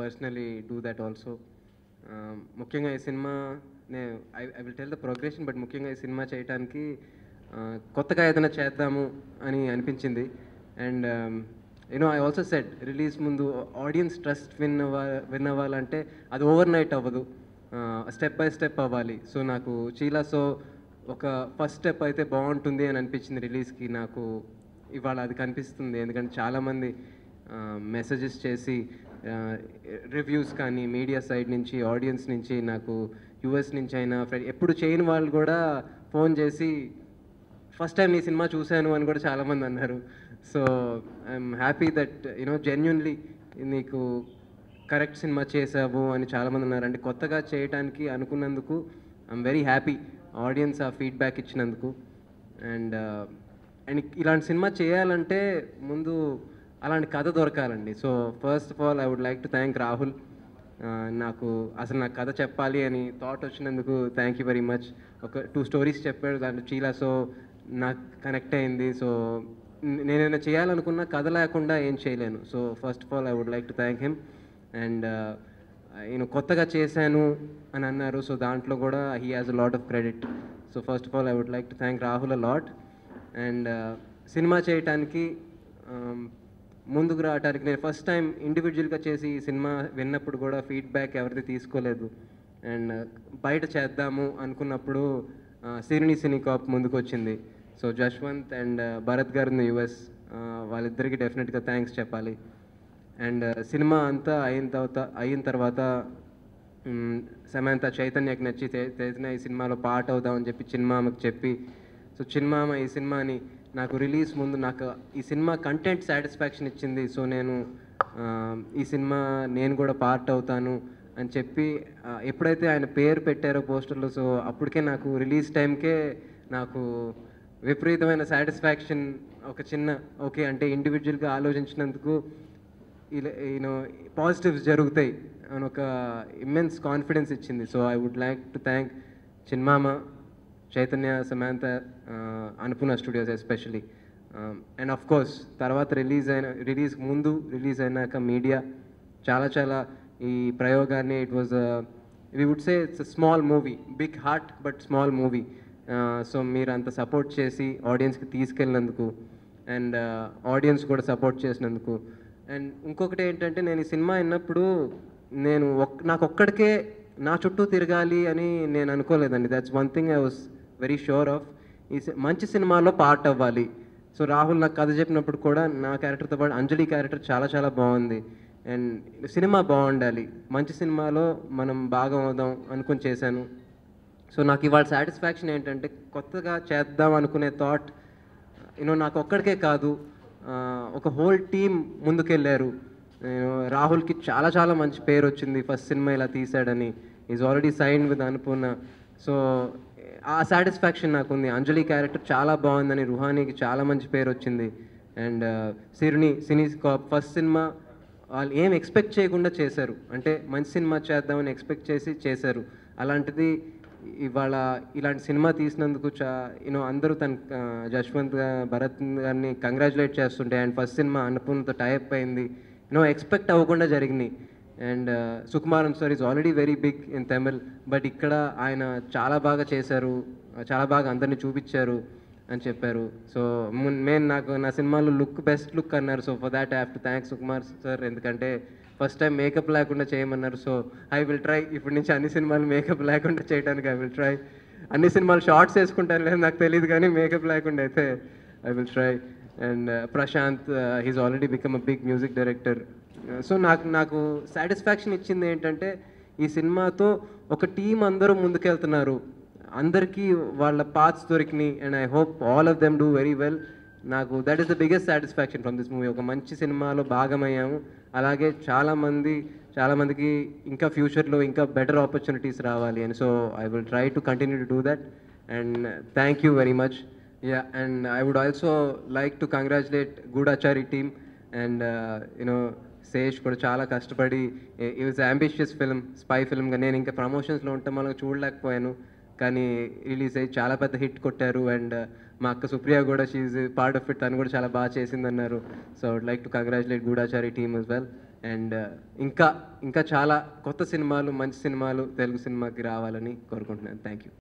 Personally do that also ముఖ్యంగా ఈ cinema నే I I will tell the progression but ముఖ్యంగా ఈ సినిమా చేయడానికి కొత్తగా ఏదైనా చేద్దాము అని అనిపించింది. And you know I also set release ముందు ఆడియన్స్ ట్రస్ట్ విన్ అవ్వ విన్ అవ్వాలంటే అది ఓవర్ నైట్ అవ్వదు. స్టెప్ బై స్టెప్ అవ్వాలి. సో నాకు చీలా సో ఒక ఫస్ట్ స్టెప్ అయితే బాగుంటుంది అని అనిపించింది రిలీజ్కి నాకు ఇవాళ అది కనిపిస్తుంది. ఎందుకంటే చాలామంది మెసేజెస్ చేసి రివ్యూస్ కానీ మీడియా సైడ్ నుంచి ఆడియన్స్ నుంచి నాకు యూఎస్ నుంచి అయినా ఎప్పుడు చేయని వాళ్ళు కూడా ఫోన్ చేసి ఫస్ట్ టైం నీ సినిమా చూశాను అని కూడా చాలామంది అన్నారు. So I'm happy that you know genuinely నీకు కరెక్ట్ సినిమా చేసావు అని చాలామంది ఉన్నారు అంటే కొత్తగా చేయడానికి అనుకున్నందుకు ఐఎమ్ వెరీ హ్యాపీ ఆడియన్స్ ఆ ఫీడ్బ్యాక్ ఇచ్చినందుకు. అండ్ అండ్ uh, ఇలాంటి సినిమా చేయాలంటే ముందు అలాంటి కథ దొరకాలండి. So first of all I would like to thank Rahul నాకు అసలు నాకు కథ చెప్పాలి అని థాట్ వచ్చినందుకు థ్యాంక్ యూ వెరీ మచ్ ఒక టూ స్టోరీస్ చెప్పాడు దాంట్లో చీలా సో నాకు కనెక్ట్ అయింది. సో నేనైనా చేయాలనుకున్న కథ లేకుండా ఏం చేయలేను. So first of all I would like to thank him and నేను కొత్తగా చేశాను అని అన్నారు. సో దాంట్లో కూడా he has a lot of credit so first of all I would like to thank Rahul a lot and cinema చేయటానికి um, ముందుకు రావడానికి నేను ఫస్ట్ టైం ఇండివిజువల్గా చేసి ఈ సినిమా విన్నప్పుడు కూడా ఫీడ్బ్యాక్ ఎవరిది తీసుకోలేదు. అండ్ uh, బయట చేద్దాము అనుకున్నప్పుడు uh, సిరిని సినీ కాప్ ముందుకు వచ్చింది. So Jaswanth and uh, Bharat గారు యుఎస్ వాళ్ళిద్దరికి డెఫినెట్గా థ్యాంక్స్ చెప్పాలి. అండ్ సినిమా అంతా అయిన తర్వాత అయిన తర్వాత సమంత చైతన్యకి నచ్చి చైతన్య ఈ సినిమాలో పాట అవుదామని చెప్పి చిన్మామకి చెప్పి సో చిన్మామ ఈ సినిమాని నాకు రిలీజ్ ముందు నాకు ఈ సినిమా కంటెంట్ సాటిస్ఫాక్షన్ ఇచ్చింది. సో నేను ఈ సినిమా నేను కూడా పార్ట్ అవుతాను అని చెప్పి ఎప్పుడైతే ఆయన పేరు పెట్టారో పోస్టర్లో సో అప్పటికే నాకు రిలీజ్ టైంకే నాకు విపరీతమైన సాటిస్ఫాక్షన్ ఒక చిన్న ఓకే అంటే ఇండివిజువల్గా ఆలోచించినందుకు ఇలా యూనో పాజిటివ్స్ జరుగుతాయి అని ఒక ఇమ్మెన్స్ కాన్ఫిడెన్స్ ఇచ్చింది. So I would like to thank చిన్మామ Chaitanya Samantha Annapurna studios especially and of course తర్వాత రిలీజ్ అయిన రిలీజ్ ముందు రిలీజ్ అయినాక మీడియా చాలా చాలా ఈ ప్రయోగాన్ని it was we would say it's small movie big heart but small movie so మీరు అంత సపోర్ట్ చేసి ఆడియన్స్కి తీసుకెళ్ళినందుకు అండ్ ఆడియన్స్ కూడా సపోర్ట్ చేసినందుకు. అండ్ ఇంకొకటి ఏంటంటే నేను ఈ సినిమా విన్నప్పుడు నేను ఒక్ నాకు ఒక్కడికే నా చుట్టూ తిరగాలి అని నేను అనుకోలేదండి. That's one thing I was very sure of ఈ మంచి సినిమాలో పార్ట్ అవ్వాలి. సో రాహుల్ నాకు కథ చెప్పినప్పుడు కూడా నా క్యారెక్టర్తో పాటు అంజలి క్యారెక్టర్ చాలా చాలా బాగుంది. అండ్ సినిమా బాగుండాలి. మంచి సినిమాలో మనం భాగం అవుదాం అనుకుని చేశాను. సో నాకు ఇవాళ సాటిస్ఫాక్షన్ ఏంటంటే కొత్తగా చేద్దాం అనుకునే థాట్ యూనో నాకు ఒక్కడికే కాదు ఒక హోల్ టీమ్ ముందుకెళ్ళారు. నేను రాహుల్కి చాలా చాలా మంచి పేరు వచ్చింది. ఫస్ట్ సినిమా ఇలా తీశాడని. Is already sign with Annapurna so ఆ సాటిస్ఫాక్షన్ నాకు ఉంది అంజలి క్యారెక్టర్ చాలా బాగుందని రుహానీకి చాలా మంచి పేరు వచ్చింది అండ్ uh, సిరిని సినీ ఫస్ట్ సినిమా వాళ్ళు ఏం ఎక్స్పెక్ట్ చేయకుండా చేశారు. అంటే మంచి సినిమా చేద్దామని ఎక్స్పెక్ట్ చేసి చేశారు. అలాంటిది ఇవాళ ఇలాంటి సినిమా తీసినందుకు చా యూనో అందరూ తన జశ్వంత్ భరత్ గారిని కంగ్రాచులేట్ చేస్తుంటే అండ్ ఫస్ట్ సినిమా అన్నపూర్ణతో టైప్ అయింది. యూనో ఎక్స్పెక్ట్ అవ్వకుండా జరిగినాయి. And Sukumaran sir is already very big in Tamil but ఇక్కడ ఆయన చాలా బాగా చేశారు చాలా బాగా అందరినీ చూపించారు అని చెప్పారు సో మెయిన్ నాకు నా సినిమాలో లుక్ బెస్ట్ లుక్ అన్నారు so for that have to thanks Sukumar sir ఎందుకంటే ఫస్ట్ టైం మేకప్ లేకుండా చేయమన్నారు సో ఐ విల్ ట్రై ఇప్పటి నుంచి అన్ని సినిమాలు మేకప్ లేకుండా చేయడానికి ఐ విల్ ట్రై అన్ని సినిమాలు షార్ట్స్ వేసుకుంటాను లేదు నాకు తెలియదు కానీ మేకప్ లేకుండా అయితే I will try and Prashanth he's already become a big music director so నాకు నాకు సాటిస్ఫాక్షన్ ఇచ్చింది ఏంటంటే ఈ సినిమాతో ఒక టీం అందరూ ముందుకెళ్తున్నారు. అందరికీ వాళ్ళ పార్ట్స్ దొరికినాయి. And I hope all of them do very well నాకు that is the biggest satisfaction from this movie ఒక మంచి సినిమాలో భాగమయ్యాము. అలాగే చాలామంది చాలామందికి ఇంకా ఫ్యూచర్లో ఇంకా బెటర్ ఆపర్చునిటీస్ రావాలి. అని so I will try to continue to do that and thank you very much yeah and I would also like to congratulate Goodachari team and you know Sesh కూడా చాలా కష్టపడి ఈ వాజ్ అంబిషియస్ ఫిల్మ్ స్పై ఫిల్మ్గా నేను ఇంకా ప్రమోషన్స్లో ఉంటాం మనం చూడలేకపోయాను కానీ రిలీజ్ అయ్యి చాలా పెద్ద హిట్ కొట్టారు అండ్ uh, మా అక్క సుప్రియ కూడా షీజ్ పార్ట్ ఆఫ్ ఇట్ తను కూడా చాలా బాగా చేసిందన్నారు. So would like to congratulate Goodachari team as well and ఇంకా ఇంకా చాలా కొత్త సినిమాలు మంచి సినిమాలు తెలుగు సినిమాకి రావాలని కోరుకుంటున్నాను. Thank you